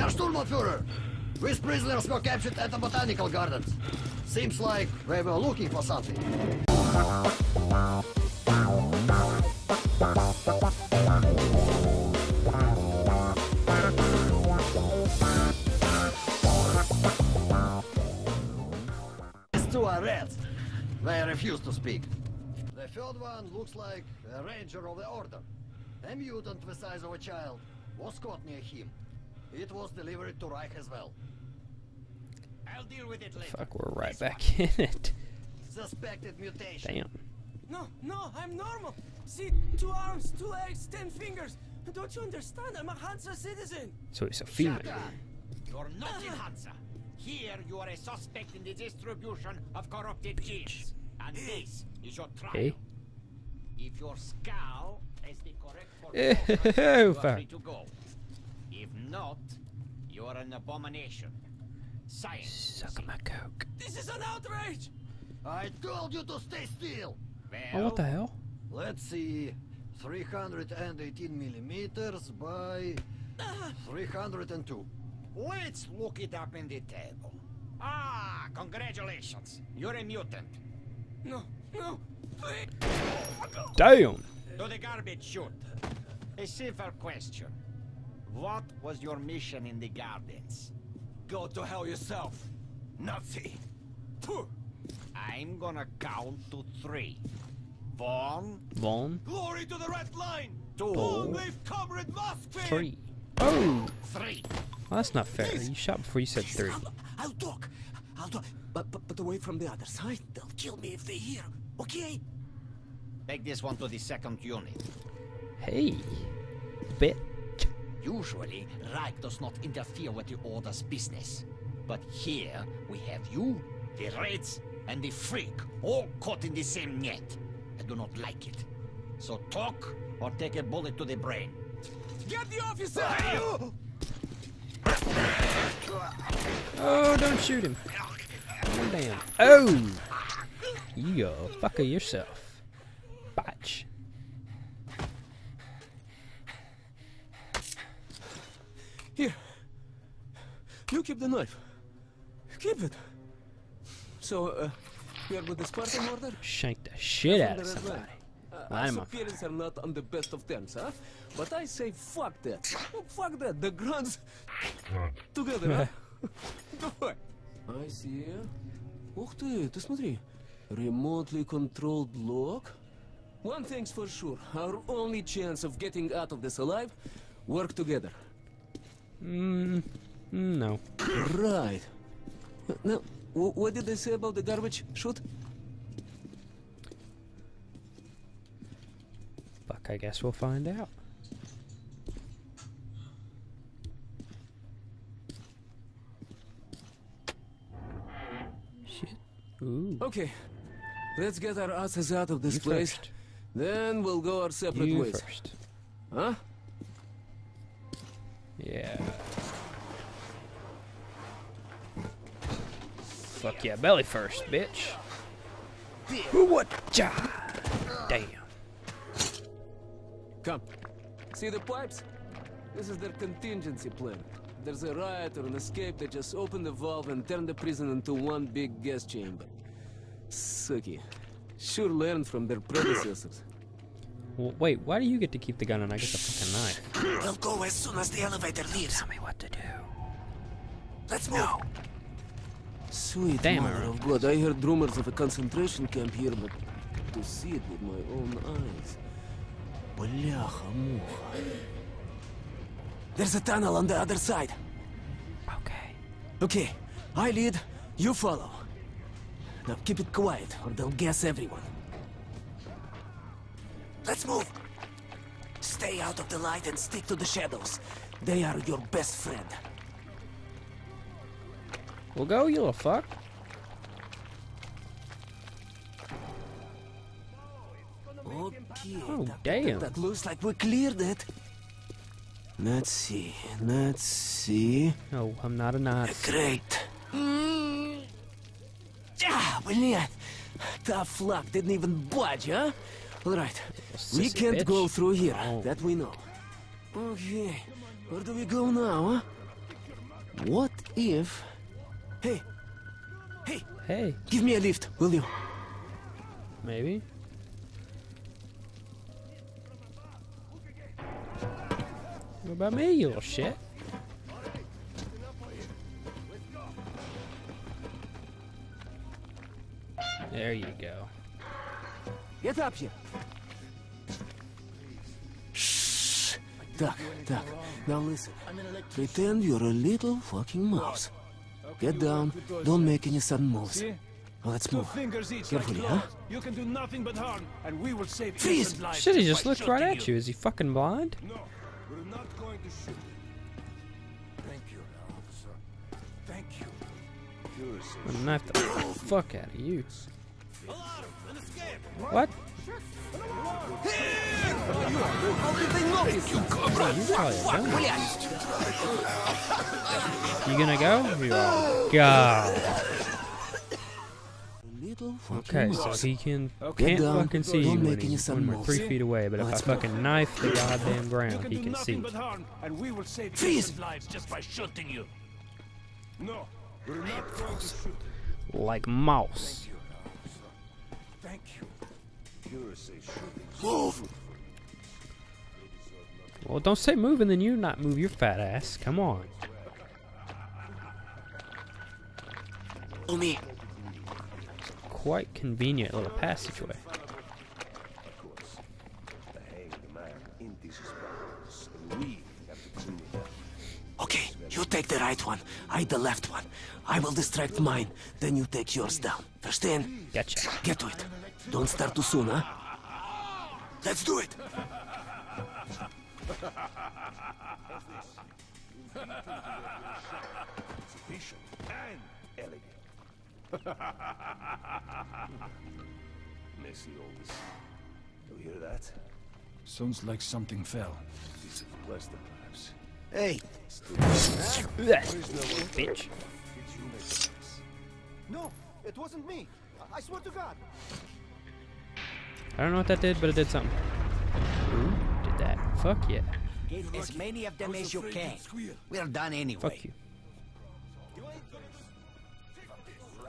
Herr Sturmbannführer, these prisoners were captured at the botanical gardens. Seems like they were looking for something. These two are reds. They refuse to speak. The third one looks like a ranger of the order. A mutant the size of a child was caught near him. It was delivered to Reich as well. I'll deal with it later. Fuck, we're right This back in it. Suspected mutation. Damn. No, no, I'm normal. See, two arms, two legs, ten fingers. Don't you understand? I'm a Hansa citizen. So it's a female. Shut up! You're not in ah. Hansa. Here you are a suspect in the distribution of corrupted genes. And eh. this is your trial. Hey. If your skull is the correct Eh, formation, oh, you are free to go. If not, you are an abomination. Science. Suck my coke. This is an outrage. I told you to stay still. Oh, what the hell? Let's see. 318 millimeters by 302. Let's look it up in the table. Ah, congratulations. You're a mutant. No, no, please. Damn. To the garbage chute. A simple question. What was your mission in the gardens? Go to hell yourself, Nazi. Phew. I'm gonna count to three. One, One, Glory to the red line. two, Four. Leave Comrade Moskvin. three. Oh, three. well, that's not fair. You shot before you said three. I'll, I'll talk. I'll talk. But, but but away from the other side. They'll kill me if they hear. Okay? Take this one to the second unit. Hey, bit. Usually, Reich does not interfere with the Order's business. But here, we have you, the Reds, and the Freak, all caught in the same net. I do not like it. So talk, or take a bullet to the brain. Get the officer! Oh, don't shoot him. Oh, damn. Oh, you go fucker yourself, bitch. Here. You keep the knife. Keep it. So, uh, we are with the Spartan order? Shank the shit out From of the red somebody. line. Uh, Line our 'em up. superiors are not on the best of terms, huh? But I say fuck that. Oh, fuck that. The grunts together, huh? Давай. I see. Ух ты, ты смотри. Remotely controlled lock. One thing's for sure. Our only chance of getting out of this alive, work together. Mm, no. Right. Now, wh- what did they say about the garbage chute? Fuck, I guess we'll find out. Shit. Ooh. Okay. Let's get our asses out of this You place. first. Then we'll go our separate You ways. first. Huh? Yeah. Fuck yeah, belly first, bitch. Ooh, what? Ja. Damn. Come. See the pipes? This is their contingency plan. There's a riot or an escape, they just open the valve and turn the prison into one big gas chamber. Sucky. Sure learned from their predecessors. Well, wait, why do you get to keep the gun and I get the fucking knife? We'll go as soon as the elevator leaves. Tell me what to do. Let's move. Sweet Damn, mother Aaron. of God, I heard rumors of a concentration camp here, but to see it with my own eyes. Бляха-муха. There's a tunnel on the other side. Okay. Okay, I lead, you follow. Now keep it quiet, or they'll guess everyone. Let's move. Stay out of the light and stick to the shadows. They are your best friend. Well, go, you little fuck. Okay. Oh, that, damn. That looks like we cleared it. Let's see, let's see. No, I'm not a Nazi. Great. Ah, блин. Tough luck, didn't even budge, huh? All right, we sissy can't go bitch. through here, Oh. that we know. Okay, where do we go now, huh? What if... Hey! Hey! Hey, Give me a lift, will you? maybe. What about me, you little shit? There you go. Get up here. Shh. Duck, duck. Now listen. Pretend you're a little fucking mouse. Get down. Don't make any sudden moves. Now let's move. fingers Carefully, like huh? You can do nothing but harm, and we will save Freeze! Shit, he just just looked right at you. Is he fucking blind? No, we're not going to shoot. Thank you, officer. Thank you. I'm gonna have to fuck out of you. What? How did they notice? You gonna go? You are. Go. Okay, so he can can't fucking see you when, he's, when we're three feet away. But if I fucking knife the goddamn ground, he can see. and we will save Freeze! lives just by shooting you. No, we're not going to shoot. Like mouse. Thank you. Move! Well, don't say move and then you not move your fat ass. Come on. Me. Quite convenient little passageway. Take the right one. I the left one. I will distract mine. Then you take yours down. Verstehen? Gotcha. Get to it. Don't start too soon, huh? Let's do it. Efficient and elegant. Messy all this. You hear that? Sounds like something fell. Piece of plaster, perhaps. Hey, Bitch. no, it wasn't me. I- I swear to God. I don't know what that did, but it did something. Ooh, did that. Fuck yeah. Get as many of them as you can. We're done anyway. Fuck you.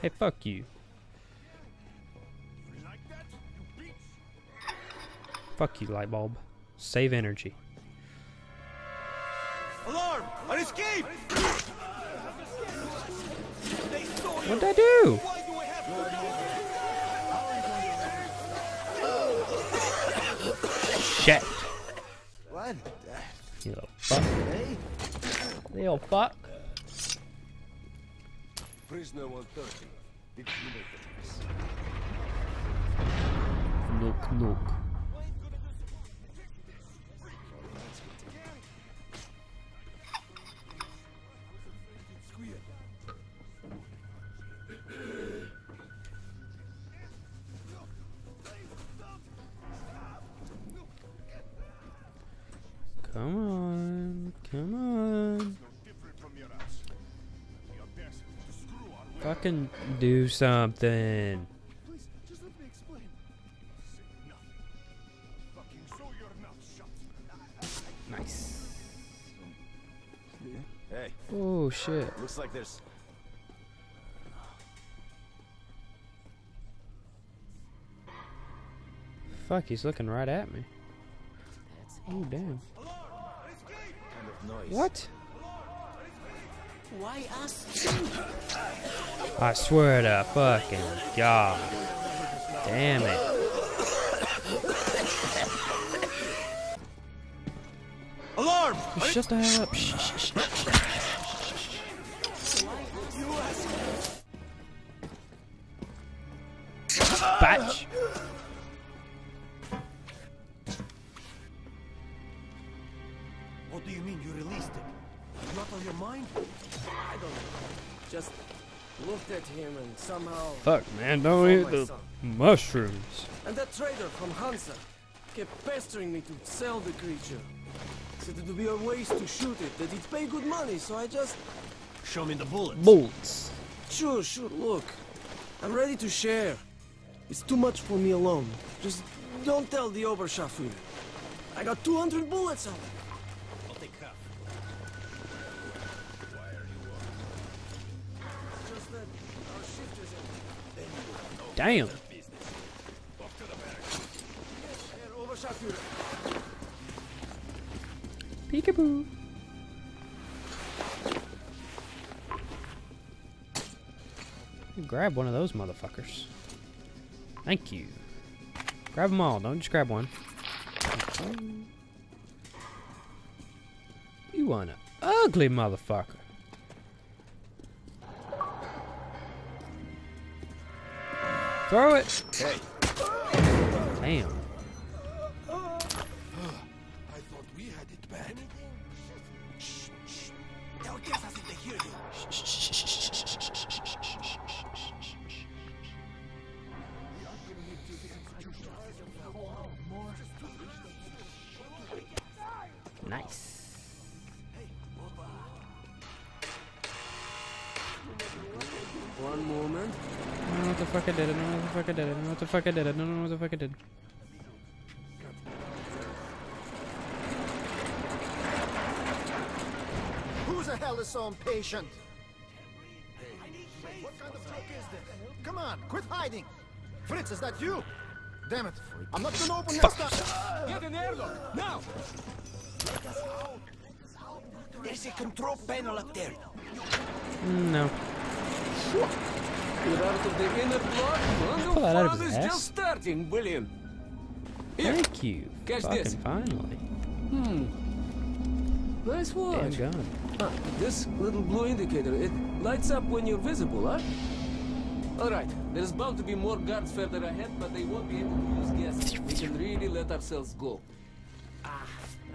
Hey, fuck you. Fuck you, light bulb. Save energy. Alarm! An escape! What'd I do? Shit. What? You little fuck. Hey? Little fuck. Prisoner 130. Did you Come on, come on. Fucking do something. Nice. Hey, Oh shit. looks like there's Fuck, he's looking right at me. Oh damn. Kind. What? Why us? I swear to fucking God. Damn it. Alarm! Shut the hell up. Shh, shh, shh. Batch. Just looked at him and somehow. Fuck, man. Don't eat the son. mushrooms. And that trader from Hansa kept pestering me to sell the creature. Said it would be a waste to shoot it, that it'd pay good money, so I just. Show me the bullets. Bullets. Sure, sure, look. I'm ready to share. It's too much for me alone. Just don't tell the Oberscharführer. I got 200 bullets on it. Damn. Peekaboo. Grab one of those motherfuckers. Thank you. Grab them all. Don't just grab one. You want an ugly motherfucker. Throw it. Hey, Damn. The fuck I did. I don't know what the fuck I did. I don't know what the fuck I did. I don't know what the fuck I did. Who the hell is so impatient? What kind of joke is this? Come on, quit hiding! Fritz, is that you? Damn it! I'm not gonna open this stuff! Get an airlock, now! There's a control panel up there. No. You're out of the inner block? That out of his is ass. just starting, brilliant. Here, Thank you. Catch Fucking this. finally. hmm. Nice Damn watch. gun. Ah, this little blue indicator, it lights up when you're visible, huh? Alright, there's bound to be more guards further ahead, but they won't be able to use gas. We can really let ourselves go. Ah,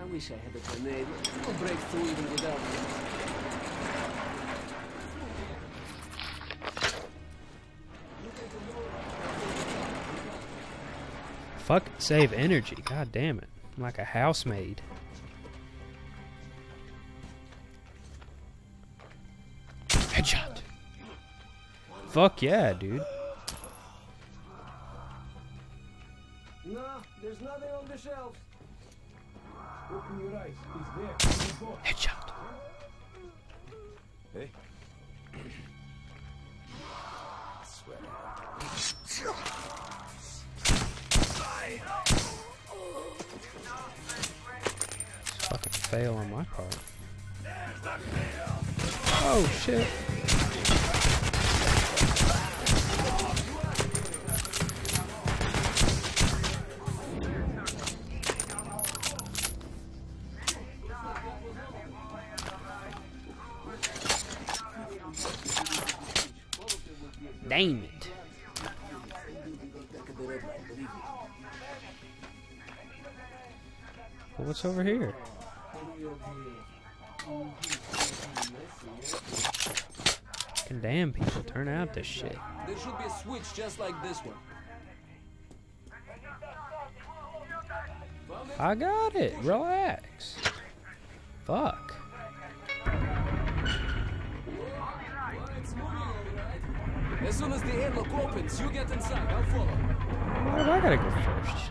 I wish I had a grenade. We'll break through even without it. Fuck save energy. God damn it. I'm like a housemaid. Headshot. Fuck yeah, dude. No, there's nothing on the shelves. Open your eyes. He's there. Headshot. Hey. Fucking fail on my part. Oh shit. Damn it. What's over here? Damn people turn out this shit. There should be a switch just like this one. I got it. Relax. Fuck. As soon as the airlock opens, you get inside. I'll follow. Why do I gotta go first?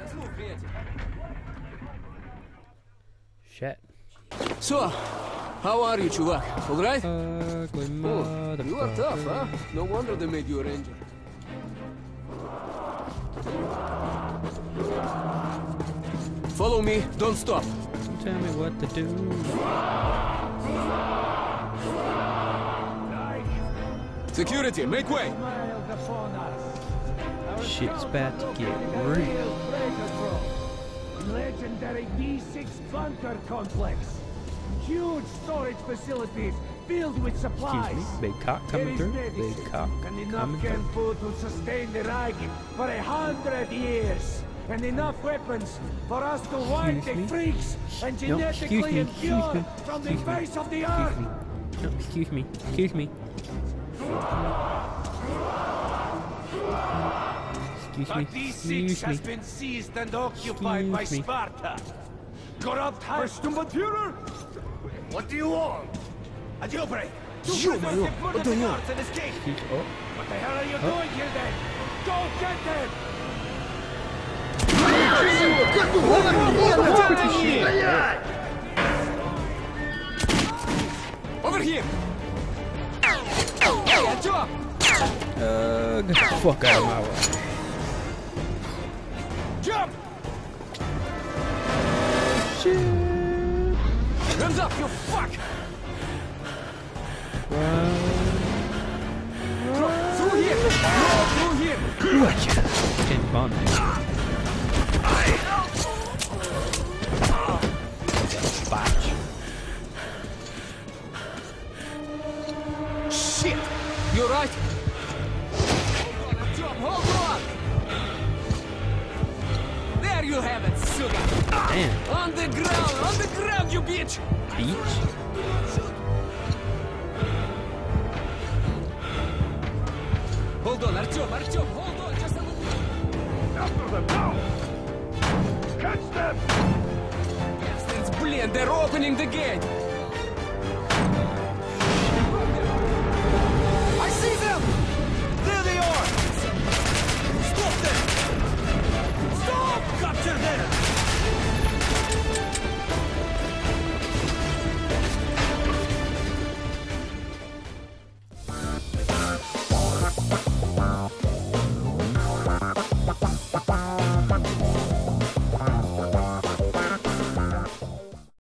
Let's move, Shit. So, how are you, Chuvak? All right? Uh, oh, you are tough, huh? No wonder they made you a ranger. Follow me, don't stop. Don't tell me what to do. Security, make way. Shit's about to get real. Legendary D6 bunker complex. Huge storage facilities filled with supplies. Excuse me. Big cock coming through. Big cock and enough canned food to sustain the Reich for a hundred years. And enough weapons for us to wipe the freaks and genetically me, impure me, from the excuse me, face of the Excuse earth. me. No, excuse me. Excuse me. Excuse me. But D6 has been seized and occupied by Excuse me. Sparta. Corrupt Sturmbannführer? What do you want? A jailbreak! Ё-моё! Да я! What the hell are you doing here then? Go get them! Какого хрена? Over here! Uh, get the fuck out of my way. Jump! Hands up, you fuck! Through here! Through here! Gotcha. Can't bomb. They're opening the gate! I see them! There they are! Stop them! Stop! Capture them!